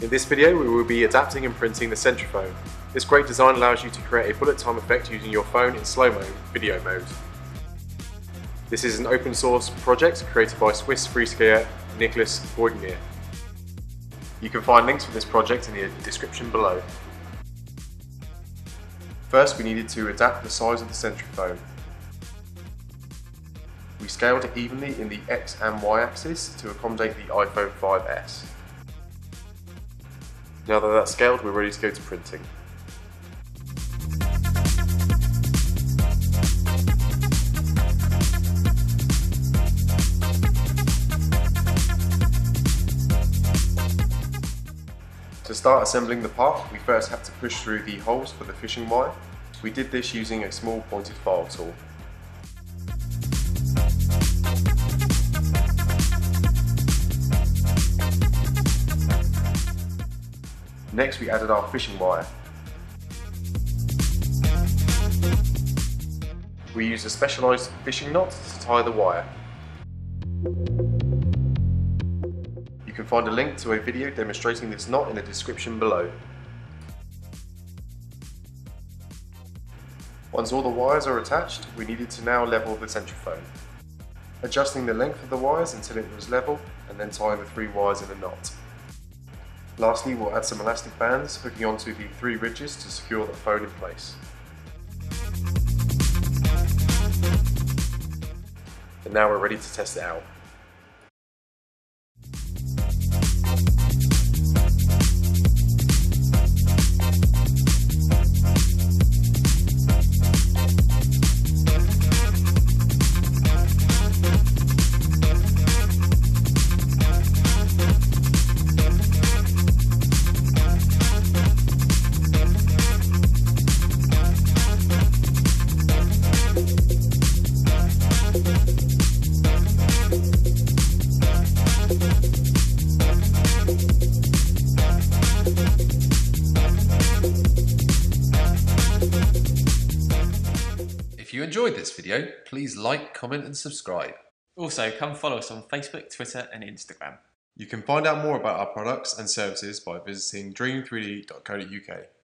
In this video we will be adapting and printing the Centriphone. This great design allows you to create a bullet time effect using your phone in slow-mo video mode. This is an open source project created by Swiss freeskier Nicolas Vuignier. You can find links for this project in the description below. First we needed to adapt the size of the Centriphone. We scaled it evenly in the X and Y axis to accommodate the iPhone 5S. Now that that's scaled, we're ready to go to printing. To start assembling the part, we first had to push through the holes for the fishing wire. We did this using a small pointed file tool. Next we added our fishing wire. We used a specialised fishing knot to tie the wire. You can find a link to a video demonstrating this knot in the description below. Once all the wires are attached, we needed to now level the Centriphone. Adjusting the length of the wires until it was level and then tying the three wires in a knot. Lastly, we'll add some elastic bands hooking onto the three ridges to secure the phone in place. And now we're ready to test it out. Enjoyed this video, please like, comment and subscribe. Also, come follow us on Facebook, Twitter, and Instagram. You can find out more about our products and services by visiting dream3d.co.uk.